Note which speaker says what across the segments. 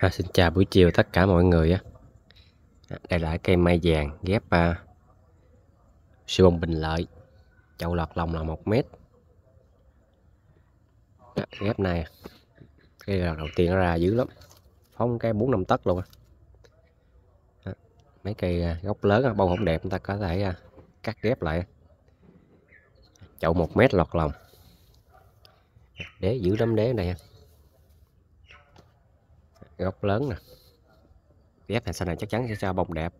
Speaker 1: À, xin chào buổi chiều tất cả mọi người á. À, đây là cây mai vàng ghép uh, siêu bông bình lợi. Chậu lọt lòng là một mét. à, ghép này cây là đầu tiên nó ra dữ lắm. Phóng cái 4 5 tấc luôn á. À, mấy cây uh, gốc lớn bông không đẹp chúng ta có thể uh, cắt ghép lại. Chậu một mét lọt lòng. Đế dữ lắm đế này gốc lớn nè. Ghép thành sau này chắc chắn sẽ ra bông đẹp.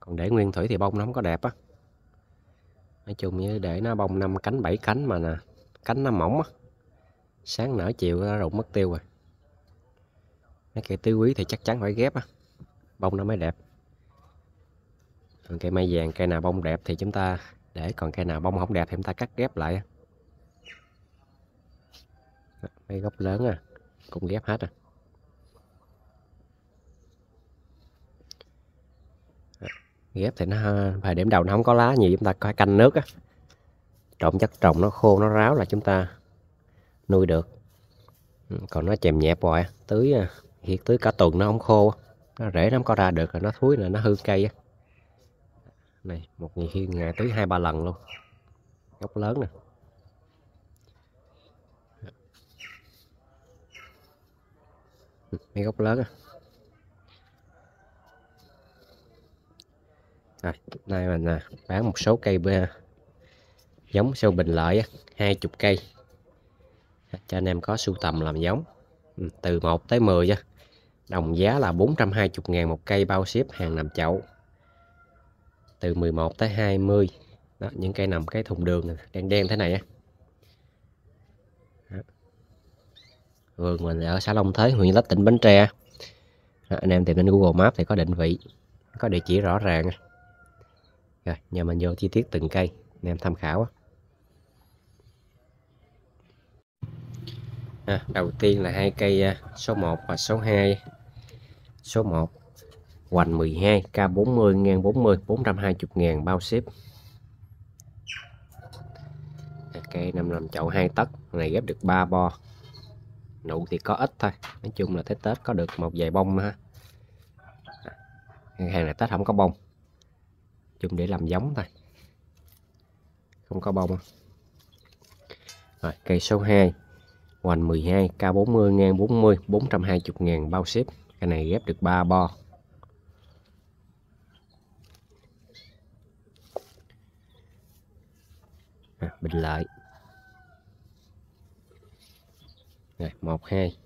Speaker 1: Còn để nguyên thủy thì bông nó không có đẹp á. Nói chung như để nó bông năm cánh, bảy cánh mà nè, cánh nó mỏng á. Sáng nở chiều nó rụng mất tiêu rồi. Mấy cây tứ quý thì chắc chắn phải ghép á. Bông nó mới đẹp. Còn cây mai vàng, cây nào bông đẹp thì chúng ta để, còn cây nào bông không đẹp thì chúng ta cắt ghép lại mấy gốc lớn à cũng ghép hết rồi ghép thì nó thời điểm đầu nó không có lá, nhiều chúng ta có canh nước á. Trộn chất trồng nó khô, nó ráo là chúng ta nuôi được. Ừ, còn nó chèm nhẹp hoài tưới à, hiện tưới cả tuần nó không khô nó rễ nó không có ra được rồi nó thúi là nó hư cây á. Này, một ngày khi ngày tưới hai ba lần luôn. Gốc lớn nè. Ừ, mấy gốc lớn á. Rồi nay mình à, bán một số cây bê, à, giống sâu bình lợi hai chục cây. Cho anh em có sưu tầm làm giống. Ừ, từ 1 tới 10 nha đồng giá là 420 ngàn một cây bao ship hàng nằm chậu. Từ 11 tới 20 đó, những cây nằm cái thùng đường đen đen thế này á. Vườn mình ở xã Long Thới huyện Lách tỉnh Bến Tre đó, anh em tìm đến Google Maps thì có định vị có địa chỉ rõ ràng rồi, giờ mình vô chi tiết từng cây anh em tham khảo. À, đầu tiên là hai cây à, số 1 và số 2. Số 1 hoành 12 K40 ngang 40 420 ngàn bao ship. À, cây 55 chậu 2 tấc này ghép được 3 bo. Nụ thì có ít thôi. Nói chung là tới Tết có được một vài bông ha. À, hàng này Tết không có bông dùng để làm giống thôi. Không có bông. Rồi cây số 2 hoành 12 K40 ngang 40 420 ngàn bao xếp. Cái này ghép được 3 bo. À, bình lợi. Rồi 1 2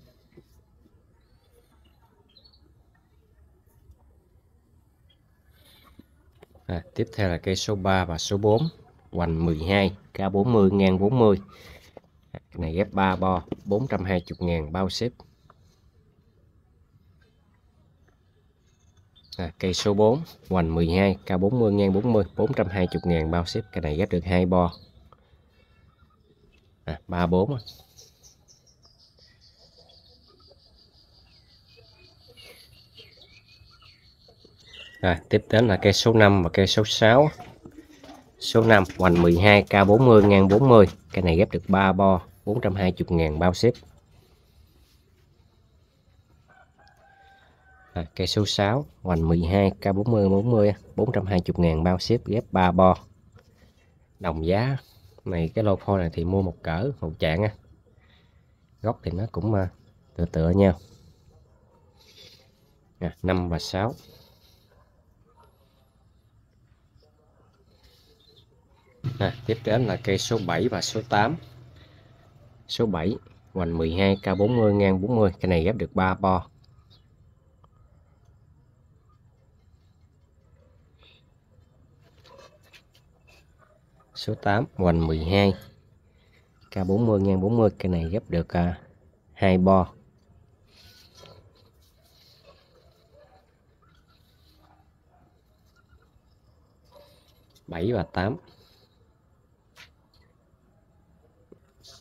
Speaker 1: à, tiếp theo là cây số 3 và số 4 hoành 12 K40 ngang 40 à, cái này ghép 3 bo 420.000 bao xếp. À, cây số 4 hoành 12 K40 ngang 40 420.000 bao xếp. Cái này ghép được 2 bo. À, 34 Rồi, tiếp đến là cây số 5 và cây số 6. Số 5 hoành 12 K40 ngang 40. Cây này ghép được 3 bo 420 ngàn bao xếp. Rồi, cây số 6 hoành 12 K40 40 420 ngàn bao xếp ghép 3 bo. Đồng giá này cái lô phôi này thì mua một cỡ một trạng á. Gốc thì nó cũng ờ, tựa tựa nhau. À, 5 và 6. À, tiếp đến là cây số 7 và số 8 số 7 hoành 12 K40 ngang 40 cái này ghép được 3 bo. Số 8 hoành 12 K40 ngang 40 cái này ghép được à, uh, 2 bo. Bảy và tám.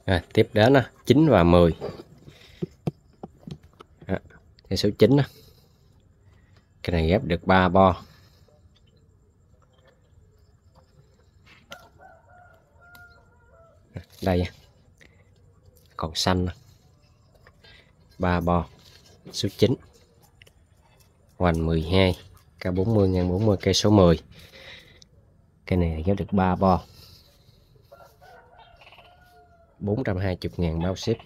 Speaker 1: Rồi, tiếp đến là 9 và 10 à, cái số 9 đó. cái này ghép được 3 bo. À, đây còn xanh 3 bo. Số 9 hoành 12 k 40 ngang 40 cây số 10 cây này ghép được 3 bo. 420 ngàn bao ship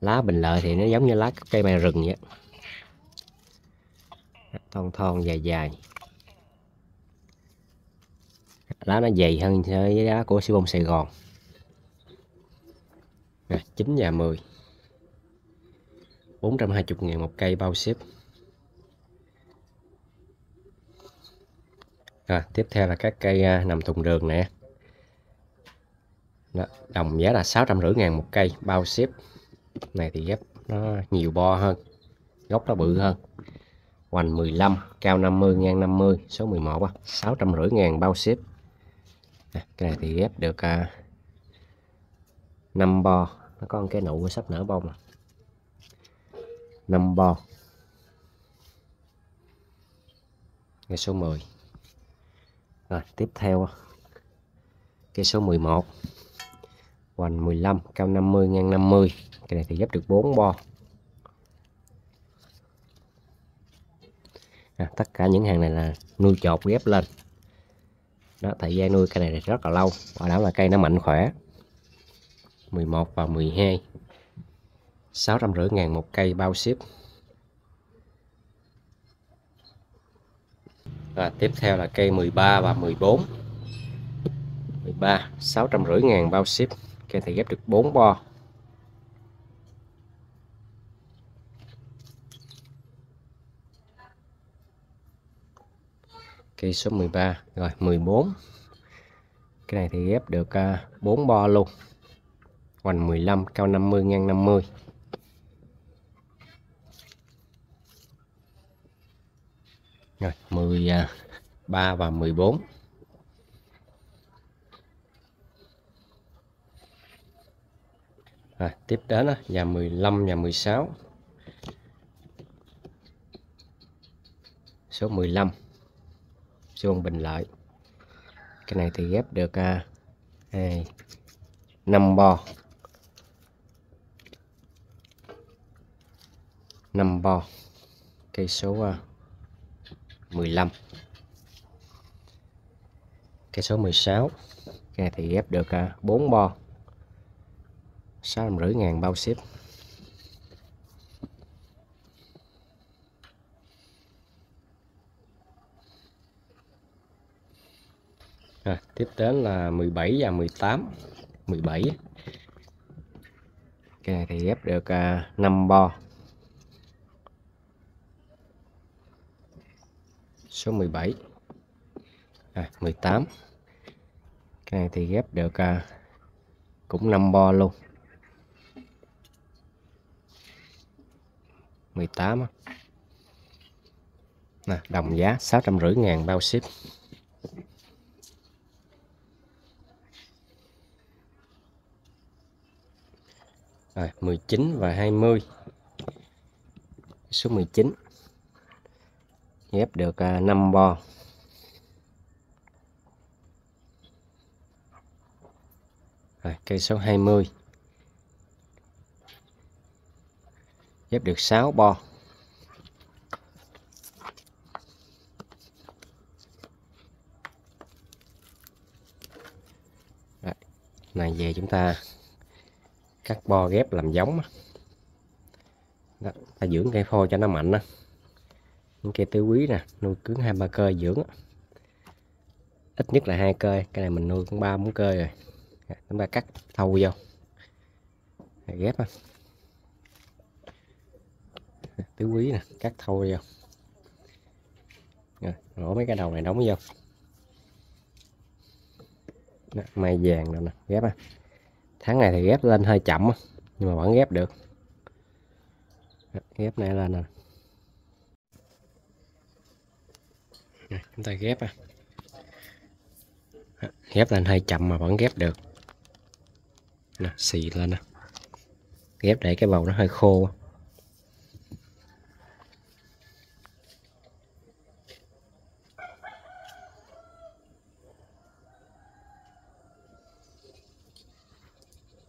Speaker 1: lá bình lợi thì nó giống như lá cây mai rừng vậy. Thon thon dài dài. Lá nó dày hơn so với lá của siêu bông Sài Gòn. À, 9 và 10 420 ngàn một cây bao ship à, tiếp theo là các cây à, nằm thùng đường nè đó, đồng giá là 650 ngàn một cây bao ship này thì ghép nó nhiều bo hơn gốc nó bự hơn. Hoành 15 cao 50 ngang 50 số 11 á 650 ngàn bao ship à, cái này thì ghép được à, 5 bo. Nó có cái nụ sắp nở bông à. 5 bo. Cái số 10 rồi tiếp theo cây số 11 hoành 15 cao 50 ngang 50 cái này thì ghép được 4 bo. À, tất cả những hàng này là nuôi chột ghép lên. Đó thời gian nuôi cây này rất là lâu. Và đó là cây nó mạnh khỏe. 11 và 12 650 ngàn một cây bao ship. À, tiếp theo là cây 13 và 14 13 650 ngàn bao ship cây thì ghép được 4 bo. Cây số 13 rồi 14 cái này thì ghép được à, 4 bo luôn. Hoành 15 cao 50 ngang 50 rồi 13 à, và 14 rồi tiếp đến đó, nhà 15 nhà 16 số 15 xuông bình lợi. Cái này thì ghép được à, à 5 bo. 5 bo cây số à, 15 cây số 16 cái này thì ghép được à, 4 bo. 650 ngàn bao ship à, tiếp đến là 17 và 18 17 cái này thì ghép được à, 5 bo. Số 17 à, 18 cái này thì ghép được à, cũng 5 bo luôn. 18 nè đồng giá 650 ngàn bao ship. Rồi, 19 và 20 số 19 ghép được à, 5 bo. Rồi, cây số 20 ghép được 6 bo. Đấy, này về chúng ta cắt bo ghép làm giống đó, ta dưỡng cây phôi cho nó mạnh đó. những cây tứ quý nè nuôi cứng hai ba cơ dưỡng ít nhất là hai cây cái này mình nuôi cũng ba bốn cây rồi. Chúng ta cắt thâu vô. Ghép á tứ quý nè cắt thâu vô rồi nổ mấy cái đầu này đóng vô. Đó, mai vàng rồi nè ghép á. Tháng này thì ghép lên hơi chậm nhưng mà vẫn ghép được. Ghép này lên nè. Chúng ta ghép à ghép lên hơi chậm mà vẫn ghép được. Nè xì lên nè ghép để cái bầu nó hơi khô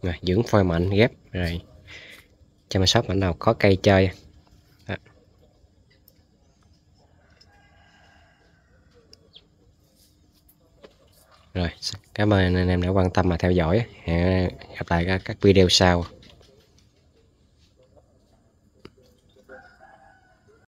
Speaker 1: rồi, dưỡng phôi mạnh ghép. Rồi. Chăm sóc bạn nào có cây chơi. Rồi cảm ơn anh em đã quan tâm và theo dõi. Hẹn gặp lại các video sau.